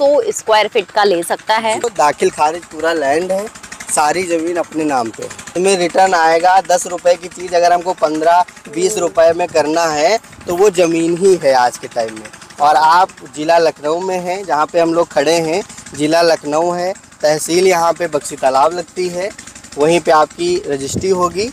400 square feet का ले सकता है। तो दाखिल खारिज पूरा लैंड है सारी ज़मीन अपने नाम पे। हमें रिटर्न आएगा दस रुपए की चीज़ अगर हमको पंद्रह बीस रुपए में करना है तो वो ज़मीन ही है आज के टाइम में। और आप जिला लखनऊ में हैं जहाँ पे हम लोग खड़े हैं जिला लखनऊ है तहसील यहाँ पे बक्सी तालाब लगती है वहीं पे आपकी रजिस्ट्री होगी।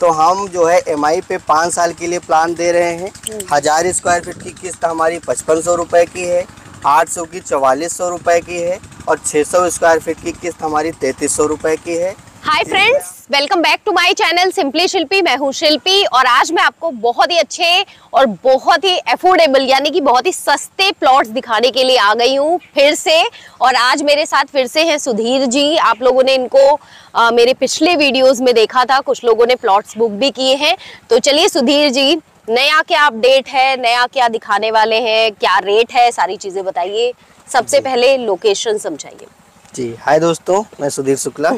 तो हम जो है एम पे पाँच साल के लिए प्लान दे रहे हैं। हज़ार स्क्वायर फीट की किस्त हमारी पचपन सौ रुपये की है। आठ सौ की चवालीस सौ रुपये की है और छः सौ स्क्वायर फीट की किस्त हमारी तैंतीस सौ रुपये की है। Hi friends welcome back to my channel simply Shilpi मैं हूँ शिल्पी और आज मैं आपको बहुत ही अच्छे और बहुत ही अफोर्डेबल यानी कि बहुत ही सस्ते प्लॉट्स दिखाने के लिए आ गई हूँ फिर से। और आज मेरे साथ फिर से हैं सुधीर जी। आप लोगों ने इनको आ, मेरे पिछले वीडियोस में देखा था कुछ लोगों ने प्लॉट्स बुक भी किए हैं। तो चलिए सुधीर जी नया क्या अपडेट है नया क्या दिखाने वाले हैं क्या रेट है सारी चीज़ें बताइए। सबसे पहले लोकेशन समझाइए। जी हाय दोस्तों मैं सुधीर शुक्ला।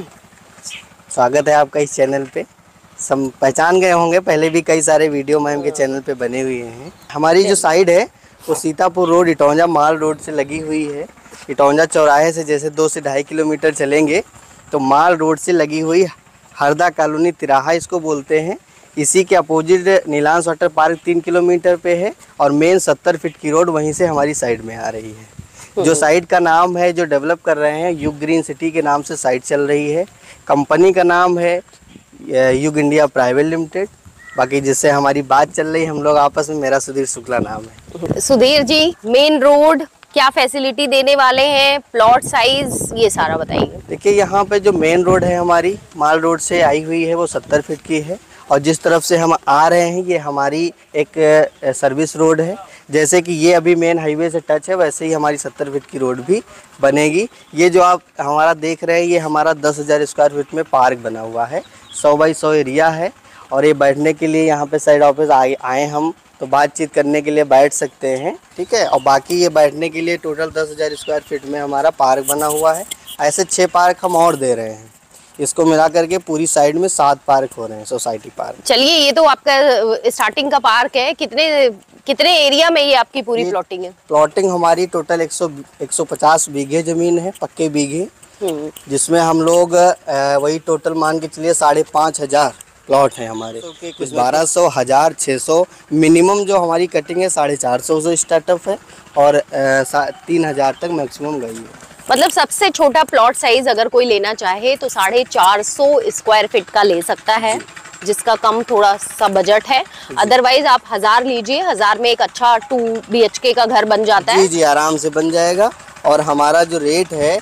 स्वागत है आपका इस चैनल पे। सम पहचान गए होंगे पहले भी कई सारे वीडियो मैम के चैनल पे बने हुए हैं। हमारी जो साइड है वो Sitapur road Itaunja mall road से लगी हुई है। इटौंजा चौराहे से जैसे दो से ढाई किलोमीटर चलेंगे तो माल रोड से लगी हुई हरदा कॉलोनी तिराहा इसको बोलते हैं। इसी के अपोजिट नीलांश वाटर पार्क तीन किलोमीटर पे है और मेन सत्तर फीट की रोड वहीं से हमारी साइड में आ रही है। जो साइट का नाम है जो डेवलप कर रहे हैं युग ग्रीन सिटी के नाम से साइट चल रही है। कंपनी का नाम है युग इंडिया प्राइवेट लिमिटेड। बाकी जिससे हमारी बात चल रही है हम लोग आपस में मेरा सुधीर शुक्ला नाम है। सुधीर जी मेन रोड क्या फैसिलिटी देने वाले हैं? प्लॉट साइज़ ये सारा बताइए। देखिए यहाँ पे जो मेन रोड है हमारी माल रोड से आई हुई है वो सत्तर फीट की है। और जिस तरफ़ से हम आ रहे हैं, ये हमारी एक सर्विस रोड है। जैसे कि ये अभी मेन हाईवे से टच है, वैसे ही हमारी सत्तर फीट की रोड भी बनेगी। ये जो आप, हमारा देख रहे हैं, ये हमारा दस हज़ार स्क्वायर फीट में पार्क बना हुआ है। सौ बाई सौ एरिया है। और ये बैठने के लिए यहाँ पे साइड ऑफ़िस आए आए हम तो बातचीत करने के लिए बैठ सकते हैं, ठीक है? और बाकी ये बैठने के लिए टोटल दस हज़ार स्क्वायर फीट में हमारा पार्क बना हुआ है। ऐसे छः पार्क हम और दे रहे हैं। इसको मिला करके पूरी साइड में सात पार्क हो रहे हैं सोसाइटी पार्क। चलिए ये तो आपका स्टार्टिंग का पार्क है। कितने कितने एरिया में ये आपकी पूरी प्लॉटिंग है? प्लॉटिंग हमारी टोटल 100 150 बीघे ज़मीन है पक्के बीघे। हम्म। जिसमें हम लोग वही टोटल मान के चलिए साढ़े पाँच हज़ार प्लॉट है हमारे। तो कुछ बारह सौ? हज़ार छः सौ मिनिमम जो हमारी कटिंग है साढ़े चार सौ से स्टार्टअप है। और तीन हज़ार तक मैक्सिमम गई है। मतलब सबसे छोटा प्लॉट साइज़ अगर कोई लेना चाहे तो साढ़े चार सौ स्क्वायर फीट का ले सकता है, जिसका कम थोड़ा सा बजट है। अदरवाइज़ आप हज़ार लीजिए, हज़ार में एक अच्छा टू बी का घर बन जाता है। जी जी, आराम से बन जाएगा। और हमारा जो रेट है,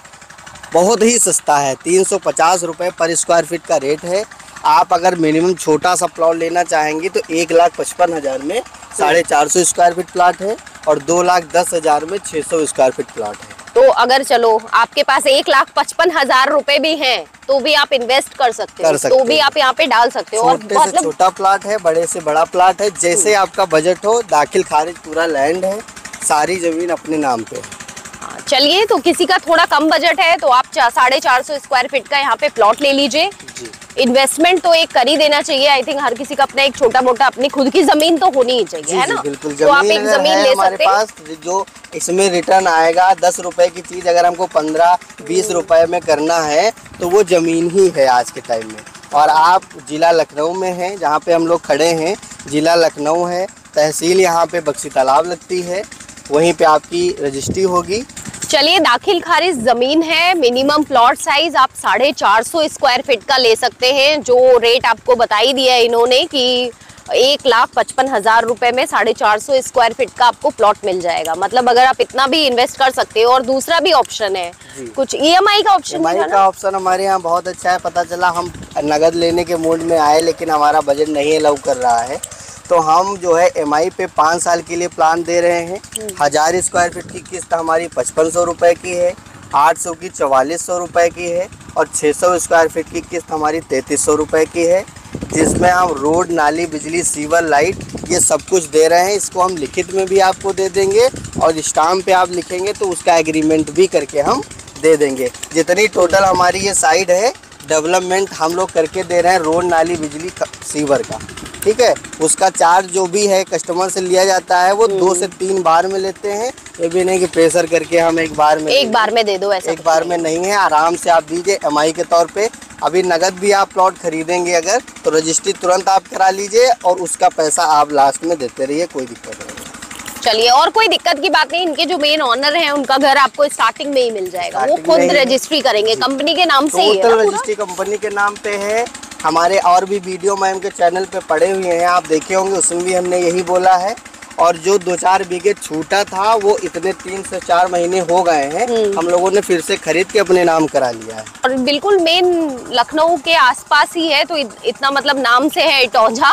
बहुत ही सस्ता है। तीन सौ पचास रुपये पर स्क्वायर फीट का रेट है। आप अगर मिनिमम छोटा सा प्लॉट लेना चाहेंगे तो एक लाख पचपन हज़ार में साढ़े चार सौ स्क्वायर फीट प्लाट है और दो लाख दस हज़ार में छः सौ स्क्वायर फीट प्लाट है। तो अगर चलो आपके पास एक लाख पचपन हज़ार रूपए भी है तो भी आप इन्वेस्ट कर सकते हो तो भी आप यहाँ पे डाल सकते हो। और मतलब छोटा प्लाट है बड़े से बड़ा प्लाट है जैसे हम्म। आपका बजट हो दाखिल खारिज पूरा लैंड है सारी ज़मीन अपने नाम पे हाँ, चलिए तो किसी का थोड़ा कम बजट है तो आप साढ़े चार सौ स्क्वायर फीट का यहाँ पे प्लॉट ले लीजिए। इन्वेस्टमेंट तो एक कर ही देना चाहिए। आई थिंक हर किसी का अपना एक छोटा मोटा अपनी खुद की ज़मीन तो होनी ही चाहिए है ना? बिल्कुल। तो आप एक ज़मीन ले सकते हैं। जो इसमें रिटर्न आएगा दस रुपए की चीज़ अगर हमको पंद्रह बीस रुपए में करना है तो वो ज़मीन ही है आज के टाइम में। और आप जिला लखनऊ में हैं जहाँ पे हम लोग खड़े हैं जिला लखनऊ है तहसील यहाँ पे बक्सी तालाब लगती है वहीं पे आपकी रजिस्ट्री होगी। चलिए दाखिल खारिज ज़मीन है मिनिमम प्लॉट साइज़ आप साढ़े चार सौ स्क्वायर फीट का ले सकते हैं जो रेट आपको बताई दिया है इन्होंने कि एक लाख पचपन हज़ार रुपए में साढ़े चार सौ स्क्वायर फीट का आपको प्लॉट मिल जाएगा। मतलब अगर आप इतना भी इन्वेस्ट कर सकते हो और दूसरा भी ऑप्शन है कुछ ईएमआई e का ऑप्शन ई का ऑप्शन हमारे यहाँ बहुत अच्छा है पता चला हम नगद लेने के मूड में आए लेकिन हमारा बजट नहीं अलाउ कर रहा है। तो हम जो है एमआई पे पाँच साल के लिए प्लान दे रहे हैं। हज़ार स्क्वायर फीट की किस्त हमारी पचपन सौ रुपये की है आठ सौ की चवालीस सौ रुपये की है और छः सौ स्क्वायर फीट की किस्त हमारी तैंतीस सौ रुपये की है जिसमें हम रोड नाली बिजली सीवर लाइट ये सब कुछ दे रहे हैं। इसको हम लिखित में भी आपको दे देंगे और स्टाम्प पे आप लिखेंगे तो उसका एग्रीमेंट भी करके हम दे देंगे। जितनी टोटल हमारी ये साइड है डेवलपमेंट हम लोग करके दे रहे हैं रोड नाली बिजली सीवर का। ठीक है? उसका चार्ज जो भी है कस्टमर से लिया जाता है वो हम्म। दो से तीन बार में लेते हैं। ये भी नहीं कि प्रेशर करके हम एक बार में एक बार में दे दो ऐसा एक बार में नहीं है। आराम से आप दीजिए एमआई के तौर पे। अभी नगद भी आप प्लॉट खरीदेंगे अगर तो रजिस्ट्री तुरंत आप करा लीजिए और उसका पैसा आप लास्ट में देते रहिए कोई दिक्कत नहीं चलिए और कोई दिक्कत की बात नहीं इनके जो मेन ऑनर हैं उनका घर आपको स्टार्टिंग में ही मिल जाएगा। वो खुद रजिस्ट्री करेंगे कंपनी के नाम से ही है? रजिस्ट्री कंपनी के नाम पे है। हमारे और भी वीडियो मैम के चैनल पे पड़े हुए हैं, आप देखे होंगे, उसमें भी हमने यही बोला है। और जो दो चार बीघे छूटा था वो इतने तीन से चार महीने हो गए हैं। हम्म। हम लोगों ने फिर से खरीद के अपने नाम करा लिया है। और बिल्कुल मेन लखनऊ के आसपास ही है तो इतना मतलब नाम से है इटौझा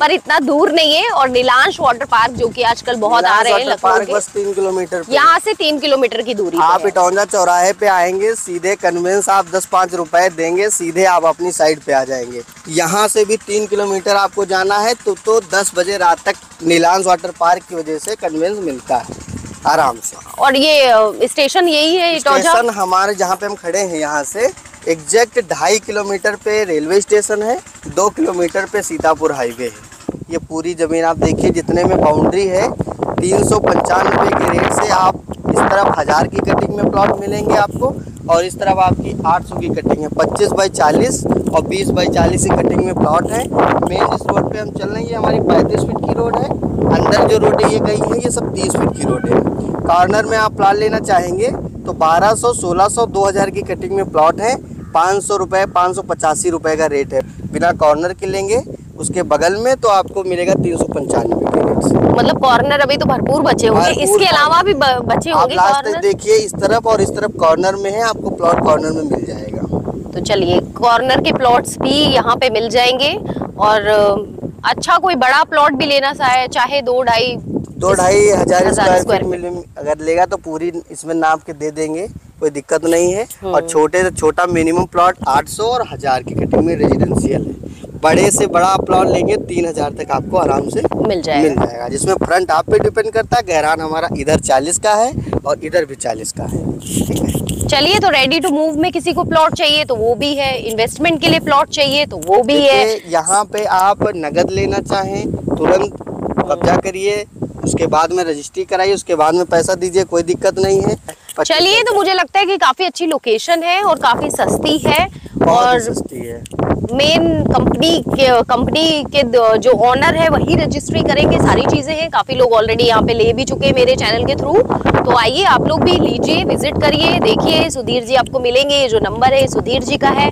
पर इतना दूर नहीं है। और नीलांश वाटर पार्क जो कि आजकल बहुत आ रहे हैं लखनऊ पार्क बस तीन किलोमीटर यहाँ से तीन किलोमीटर की दूरी आप। इटौंजा चौराहे पे आएँगे सीधे कन्वेंस आप दस पाँच रुपए देंगे सीधे आप अपनी साइड पे आ जाएँगे। यहाँ से भी तीन किलोमीटर आपको जाना है तो तो दस बजे रात तक नीलांश वाटर पार्क की वजह से कन्वेंस मिलता है आराम से। और ये स्टेशन यही है स्टेशन हमारे जहाँ पे हम खड़े हैं यहाँ से एग्जैक्ट ढाई किलोमीटर पे रेलवे स्टेशन है दो किलोमीटर पे सीतापुर हाईवे है। ये पूरी ज़मीन आप देखिए जितने में बाउंड्री है तीन सौ पंचानवे के रेट से आप इस तरफ़ हज़ार की कटिंग में प्लॉट मिलेंगे आपको और इस तरफ़ आपकी 800 की कटिंग है। 25 बाई 40 और 20 बाई 40 की कटिंग में प्लॉट है। मेन इस रोड पे हम चल रहे हैं। ये हमारी 35 फीट की रोड है। अंदर जो रोड ये गई है, ये सब 30 फीट की रोड है। कॉर्नर में आप प्लाट लेना चाहेंगे तो 1200 1600 2000 की कटिंग में प्लॉट है। पाँच सौ रुपये पाँच सौ पचासी रुपये का रेट है। बिना कॉर्नर के लेंगे। उसके बगल में तो आपको मिलेगा तीन सौ पंचानवे मतलब कॉर्नर अभी तो भरपूर बचे होंगे। इसके अलावा भी बचे होंगे लास्ट देखिए इस तरफ़ और इस तरफ़ कॉर्नर में है आपको प्लॉट कॉर्नर में मिल जाएगा। तो चलिए कॉर्नर के प्लॉट्स भी यहाँ पे मिल जाएँगे। और अच्छा कोई बड़ा प्लॉट भी लेना चाहे चाहे दो ढाई दो ढाई हज़ार स्क्वायर फीट अगर लेगा तो पूरी इसमें नाप के दे देंगे। कोई दिक्कत नहीं है। और छोटे से छोटा मिनिमम प्लॉट 800 और हज़ार की कटिंग में रेजिडेंशियल है। बड़े से बड़ा प्लॉट लेंगे तीन हज़ार तक आपको आराम से मिल जाएगा मिल जाएगा। जिसमें फ्रंट आप पे डिपेंड करता है गहरान हमारा इधर 40 का है और इधर भी 40 का है। ठीक है? चलिए तो रेडी टू मूव में किसी को प्लॉट चाहिए तो वो भी है। इन्वेस्टमेंट के लिए प्लॉट चाहिए तो वो भी है। यहाँ पे आप नगद लेना चाहें तुरंत कब्जा करिए उसके बाद में रजिस्ट्री कराइए उसके बाद में पैसा दीजिए कोई दिक्कत नहीं है। चलिए तो मुझे लगता है कि काफ़ी अच्छी लोकेशन है और काफ़ी सस्ती है और सस्ती है। मेन कंपनी के कंपनी के जो ऑनर है वही रजिस्ट्री करेंगे। सारी चीज़ें हैं काफ़ी लोग ऑलरेडी यहाँ पे ले भी चुके हैं मेरे चैनल के थ्रू तो आइए आप लोग भी लीजिए विज़िट करिए देखिए सुधीर जी आपको मिलेंगे ये जो नंबर है सुधीर जी का है।